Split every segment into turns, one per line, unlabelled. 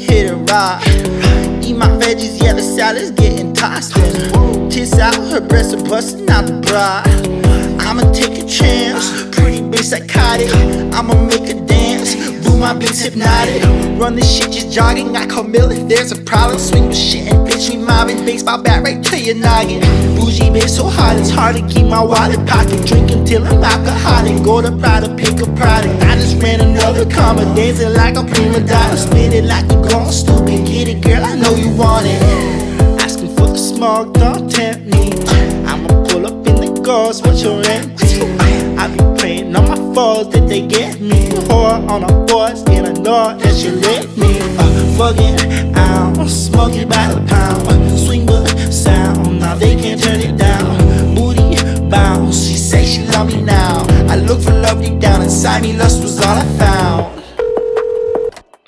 hit a ride. Eat my veggies, yeah, the salad's getting tossed in. Out, her breasts are busting out the bra. I'ma take a chance, pretty bitch psychotic. I'ma make a dance, Boom, my bitch hypnotic. Run this shit just jogging, I call Mill if there's a problem. Swing with shit and bitch, we mobbing, baseball bat right to your noggin. Bougie bitch so hot, it's hard to keep my wallet pocket. Drinking till I'm alcoholic, go to Prada, pick a product. I just ran another comma, dancing like a prima donna. Spin it like you Asking for the small, don't tempt me. I'ma pull up in the ghost, what you're empty. I be praying on my foes that they get me. Whore on a voice, and I know that she let me. Uh, fucking out, smoking by the pound. Swing but sound, now they can't turn it down. Booty bounce, she say she love me now. I look for love deep down inside me, lust was all I found.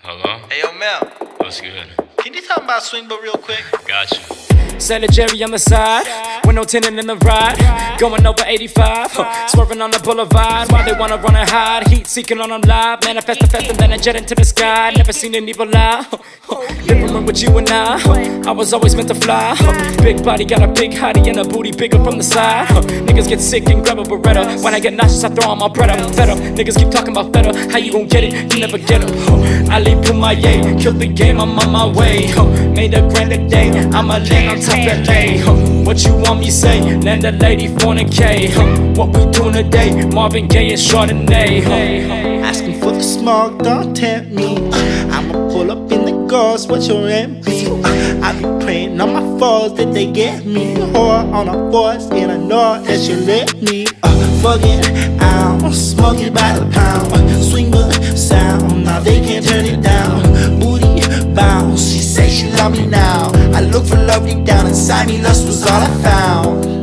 Hello?
Hey, yo, Mel,
What's good?
can you talk about Swingba real quick?
Got
Jerry on the side, with no tenant in the ride. Going over 85, huh, swerving on the boulevard. Why they wanna run and hide, heat seeking on them live. Manifest the fest and then a jet into the sky. Never seen an evil huh, huh. With you and I, I was always meant to fly. Big body got a big hottie and a booty bigger from the side. Niggas get sick and grab a Beretta. When I get nauseous, I throw on my Bretta. Fed up, niggas keep talking about better. How you gon' get it? You never get it. I leave Pumaye, killed the game, I'm on my way. Made a grand a day, I'ma on top of LA. Huh. What you want me say? Lady for the K. Huh. What we doing today? Marvin Gaye and Chardonnay.
Asking for the smoke, don't tempt me. I'ma pull up in the ghost, what your MP? I be praying on my foes that they get me. Whore on a voice, and I know that she let me. Uh, fucking out, smoking by the pound. Swing the sound, now they can't turn it down. Booty bounce, she say she love me now. Look for love deep down inside me, lust was all I found.